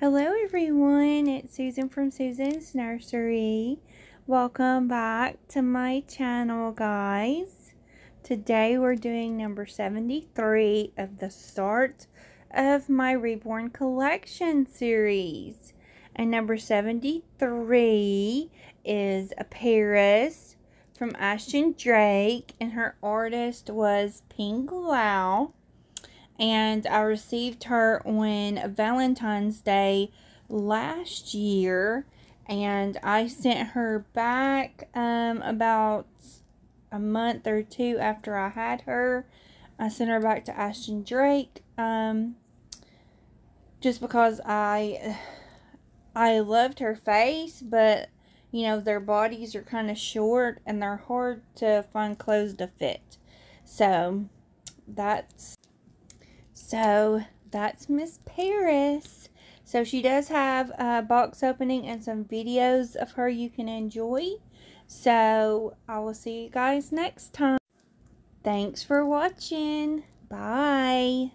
Hello everyone, it's Susan from Susan's Nursery. Welcome back to my channel guys. Today we're doing number 73 of the start of my Reborn Collection series. And number 73 is a Paris from Ashton Drake and her artist was Ping Lau and I received her on Valentine's Day last year and I sent her back um, about a month or two after I had her. I sent her back to Ashton Drake um, just because I I loved her face but you know their bodies are kind of short and they're hard to find clothes to fit. So that's so that's Miss Paris. So she does have a box opening and some videos of her you can enjoy. So I will see you guys next time. Thanks for watching. Bye.